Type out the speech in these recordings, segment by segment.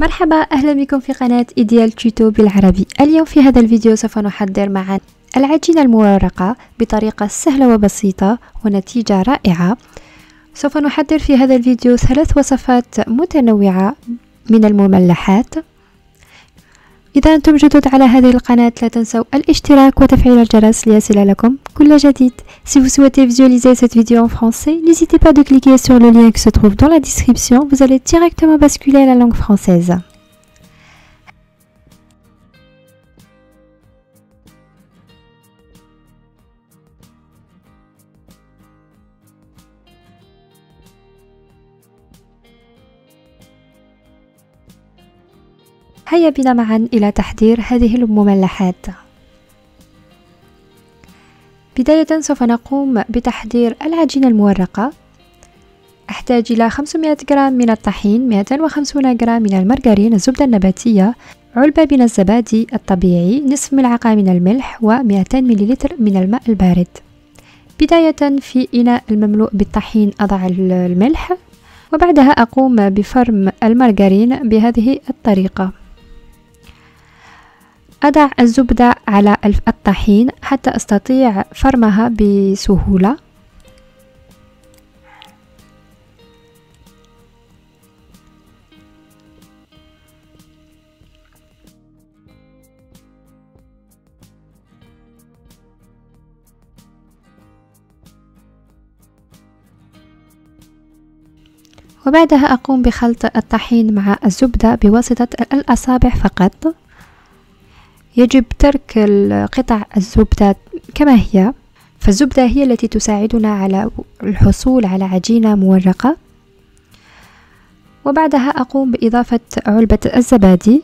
مرحبا أهلا بكم في قناة إيديال توتو بالعربي. اليوم في هذا الفيديو سوف نحضر معا العجينة المورقة بطريقة سهلة وبسيطة ونتيجة رائعة. سوف نحضر في هذا الفيديو ثلاث وصفات متنوعة من المملحات. إذا أنتم جدد على هذه القناة لا تنسوا الاشتراك وتفعيل الجرس ليصل لكم كل جديد Si vous souhaitez visualiser cette vidéo en français, n'hésitez pas de cliquer sur le lien qui se trouve dans la description, vous allez directement basculer à la langue française. هيا بنا معا إلى تحضير هذه المملحات. بداية سوف نقوم بتحضير العجينة المورقة. أحتاج إلى 500 جرام من الطحين 250 جرام من المارغرين الزبدة النباتية علبة من الزبادي الطبيعي نصف ملعقة من الملح و200 مليلتر من الماء البارد. بداية في إناء المملوء بالطحين أضع الملح وبعدها أقوم بفرم المارغرين بهذه الطريقة. أضع الزبدة على الطحين حتى أستطيع فرمها بسهولة. وبعدها أقوم بخلط الطحين مع الزبدة بواسطة الأصابع فقط. يجب ترك قطع الزبدة كما هي. فالزبدة هي التي تساعدنا على الحصول على عجينة مورقة. وبعدها أقوم بإضافة علبة الزبادي.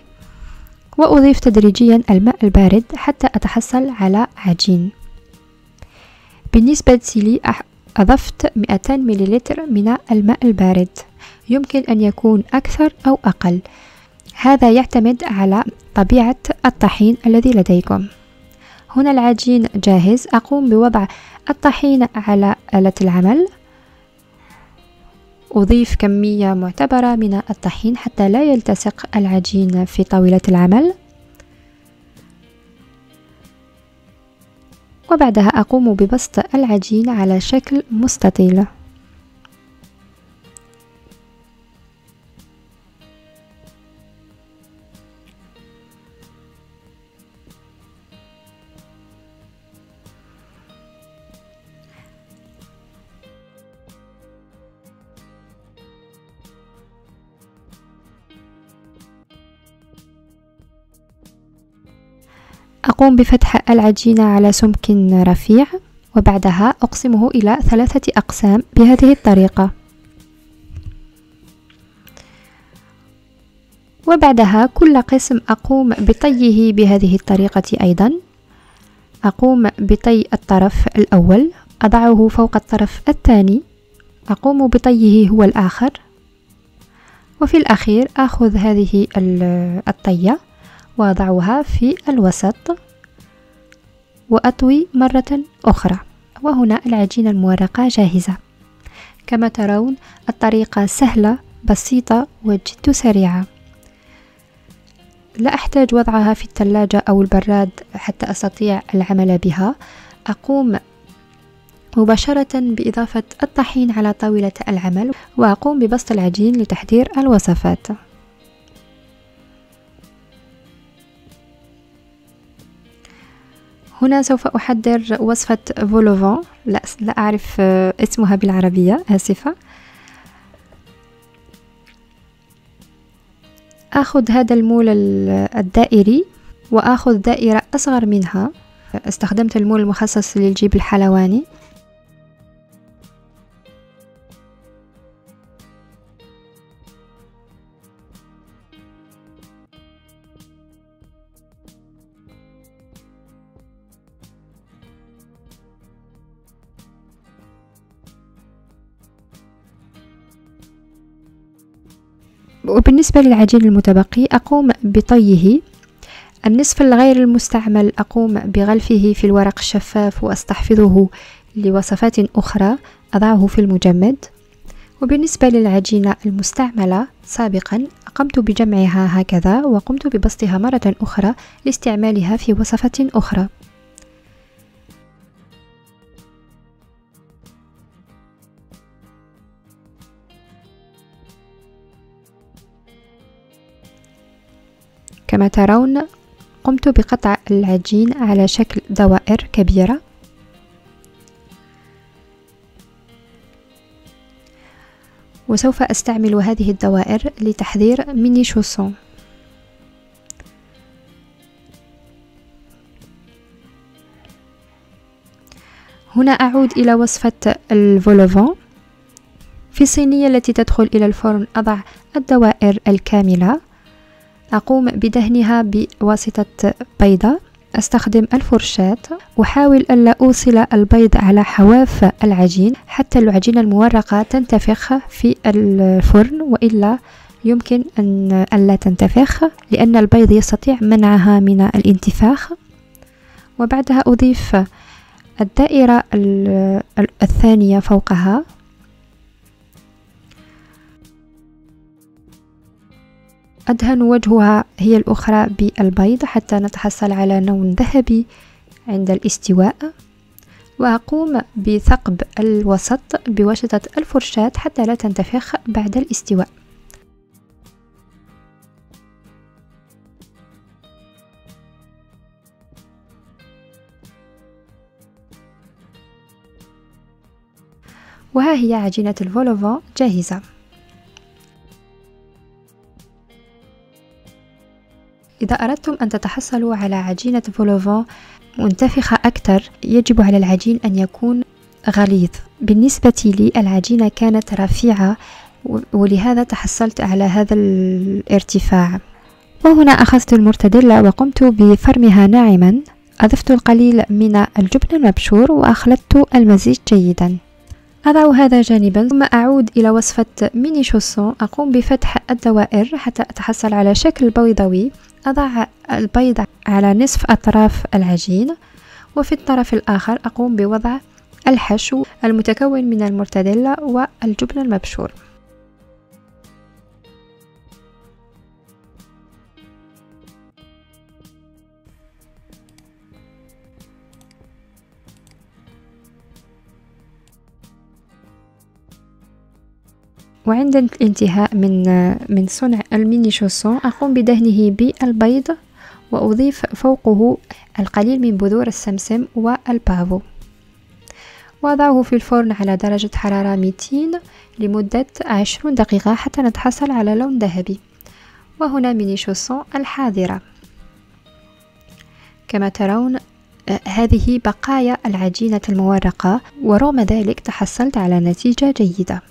وأضيف تدريجيا الماء البارد حتى أتحصل على عجين. بالنسبة لي أضفت 200 مليلتر من الماء البارد. يمكن أن يكون أكثر أو أقل. هذا يعتمد على طبيعة الطحين الذي لديكم. هنا العجين جاهز. أقوم بوضع الطحين على آلة العمل. أضيف كمية معتبرة من الطحين حتى لا يلتصق العجين في طاولة العمل. وبعدها أقوم ببسط العجين على شكل مستطيل. أقوم بفتح العجينة على سمك رفيع وبعدها أقسمه إلى ثلاثة أقسام بهذه الطريقة. وبعدها كل قسم أقوم بطيه بهذه الطريقة أيضا. أقوم بطي الطرف الأول أضعه فوق الطرف الثاني. أقوم بطيه هو الآخر. وفي الأخير أخذ هذه الطية. وأضعها في الوسط. وأطوي مرة أخرى. وهنا العجينة المورقة جاهزة. كما ترون الطريقة سهلة بسيطة وجد سريعة. لا أحتاج وضعها في الثلاجة أو البراد حتى أستطيع العمل بها. أقوم مباشرة بإضافة الطحين على طاولة العمل وأقوم ببسط العجين لتحضير الوصفات. هنا سوف أحضر وصفة فولوفون. لا, لا أعرف آه، اسمها بالعربية آسفة. أخذ هذا المول الدائري وأخذ دائرة أصغر منها. استخدمت المول المخصص للجيب الحلواني. وبالنسبة للعجين المتبقي أقوم بطيه. النصف الغير المستعمل أقوم بغلفه في الورق الشفاف وأستحفظه لوصفات أخرى أضعه في المجمد. وبالنسبة للعجينة المستعملة سابقا قمت بجمعها هكذا وقمت ببسطها مرة أخرى لاستعمالها في وصفة أخرى. كما ترون قمت بقطع العجين على شكل دوائر كبيرة. وسوف أستعمل هذه الدوائر لتحضير ميني شوسون. هنا أعود إلى وصفة الفولوفون. في الصينية التي تدخل إلى الفرن أضع الدوائر الكاملة. أقوم بدهنها بواسطة بيضة. أستخدم الفرشاة. أحاول ألا أوصل البيض على حواف العجين حتى العجينة المورقة تنتفخ في الفرن وإلا يمكن أن ألا تنتفخ لأن البيض يستطيع منعها من الانتفاخ. وبعدها أضيف الدائرة الثانية فوقها. أدهن وجهها هي الأخرى بالبيض حتى نتحصل على لون ذهبي عند الاستواء. وأقوم بثقب الوسط بواسطة الفرشاة حتى لا تنتفخ بعد الاستواء. وها هي عجينة الفولوفون. جاهزة. إذا أردتم أن تتحصلوا على عجينة فولوفون منتفخة أكثر يجب على العجين أن يكون غليظ. بالنسبة لي العجينة كانت رفيعة ولهذا تحصلت على هذا الارتفاع. وهنا أخذت المرتديلا وقمت بفرمها ناعما. أضفت القليل من الجبن المبشور وأخلطت المزيج جيدا. أضع هذا جانبا ثم أعود إلى وصفة ميني شوسون. أقوم بفتح الدوائر حتى أتحصل على شكل بيضاوي. أضع البيض على نصف أطراف العجين وفي الطرف الآخر أقوم بوضع الحشو المتكون من المرتديلا والجبن المبشور. وعند الانتهاء من من صنع ال mini chausson أقوم بدهنه بالبيض وأضيف فوقه القليل من بذور السمسم وال pavot وأضعه في الفرن على درجة حرارة 200 لمدة 20 دقيقة حتى نتحصل على لون ذهبي. وهنا mini chausson الحاضرة. كما ترون هذه بقايا العجينة المورقة ورغم ذلك تحصلت على نتيجة جيدة.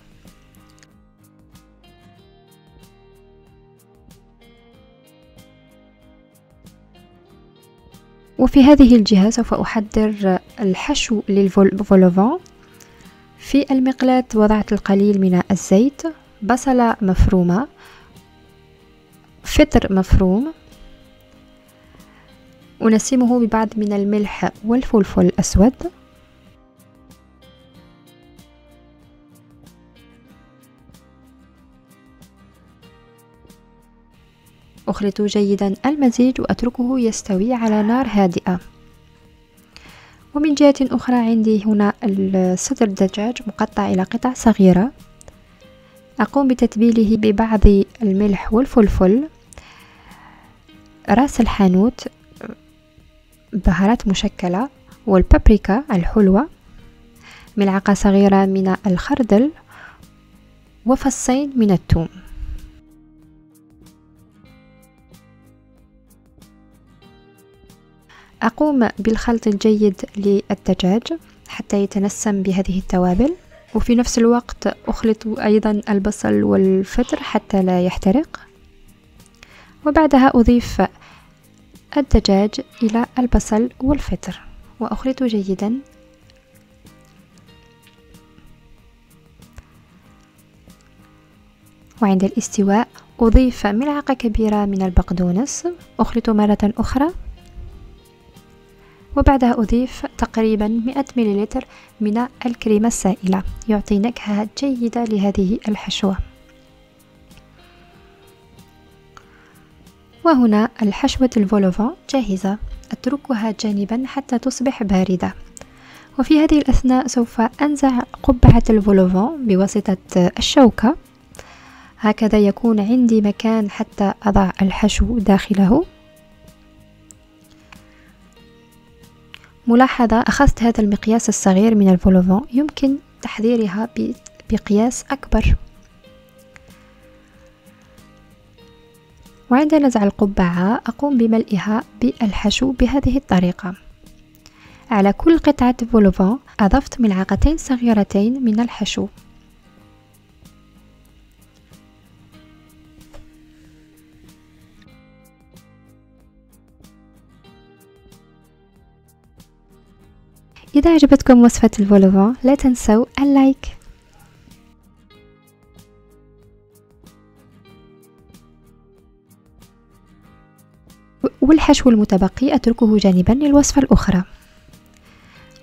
وفي هذه الجهة سوف أحضر الحشو للفولوفان. في المقلاة وضعت القليل من الزيت بصلة مفرومة فطر مفروم أنسمه ببعض من الملح والفلفل الأسود. أخلط جيدا المزيج وأتركه يستوي على نار هادئة. ومن جهة أخرى عندي هنا صدر الدجاج مقطع إلى قطع صغيرة. أقوم بتتبيله ببعض الملح والفلفل رأس الحانوت بهارات مشكلة والبابريكا الحلوة ملعقة صغيرة من الخردل وفصين من الثوم. أقوم بالخلط الجيد للدجاج حتى يتنسم بهذه التوابل وفي نفس الوقت أخلط أيضا البصل والفطر حتى لا يحترق. وبعدها أضيف الدجاج إلى البصل والفطر وأخلط جيدا. وعند الاستواء أضيف ملعقة كبيرة من البقدونس أخلط مرة أخرى. وبعدها أضيف تقريبا 100 مليلتر من الكريمة السائلة يعطي نكهة جيدة لهذه الحشوة. وهنا الحشوة الفولوفان جاهزة أتركها جانبا حتى تصبح باردة. وفي هذه الأثناء سوف أنزع قبعة الفولوفان بواسطة الشوكة. هكذا يكون عندي مكان حتى أضع الحشو داخله. ملاحظة أخذت هذا المقياس الصغير من الفولوفان يمكن تحضيرها بقياس أكبر. وعند نزع القبعة أقوم بملئها بالحشو بهذه الطريقة. على كل قطعة فولوفان أضفت ملعقتين صغيرتين من الحشو. إذا عجبتكم وصفة ال vol-au-vent لا تنسوا ال like. والحشو المتبقي أتركه جانبا للوصفة الأخرى.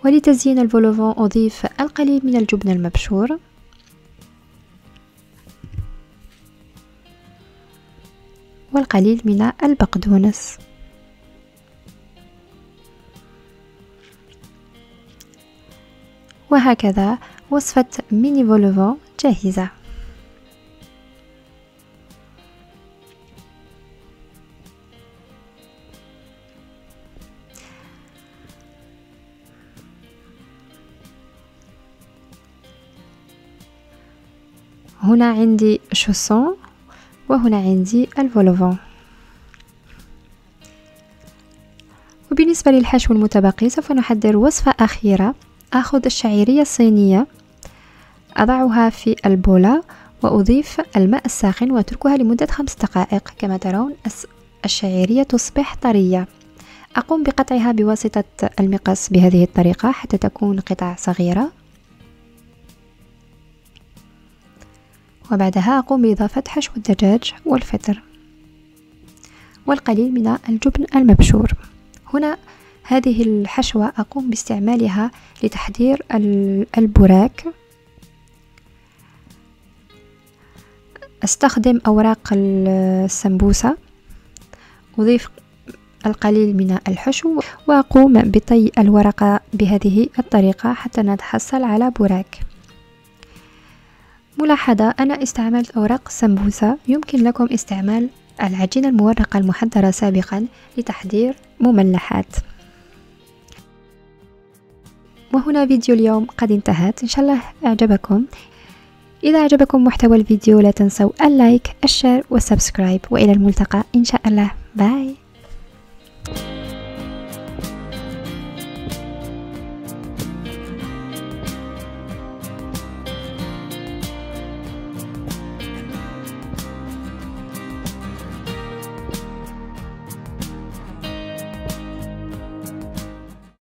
ولتزيين ال vol-au-vent أضيف القليل من الجبن المبشور. والقليل من البقدونس. وهكذا وصفة mini vol-au-vent جاهزة. هنا عندي chausson وهنا عندي ال vol-au-vent وبالنسبة للحشو المتبقي سوف نحضر وصفة أخيرة. أخذ الشعيرية الصينية أضعها في البولة وأضيف الماء الساخن وأتركها لمدة خمس دقائق. كما ترون الشعيرية تصبح طرية. أقوم بقطعها بواسطة المقص بهذه الطريقة حتى تكون قطع صغيرة. وبعدها أقوم بإضافة حشو الدجاج والفطر والقليل من الجبن المبشور. هنا هذه الحشوة أقوم باستعمالها لتحضير البراك أستخدم أوراق السمبوسة. أضيف القليل من الحشو وأقوم بطي الورقة بهذه الطريقة حتى نتحصل على براك ملاحظة أنا استعملت أوراق السمبوسة يمكن لكم استعمال العجينة المورقة المحضرة سابقا لتحضير مملحات. وهنا فيديو اليوم قد انتهت. إن شاء الله أعجبكم. إذا أعجبكم محتوى الفيديو لا تنسوا ال like ال share وال subscribe. وإلى الملتقى إن شاء الله. bye.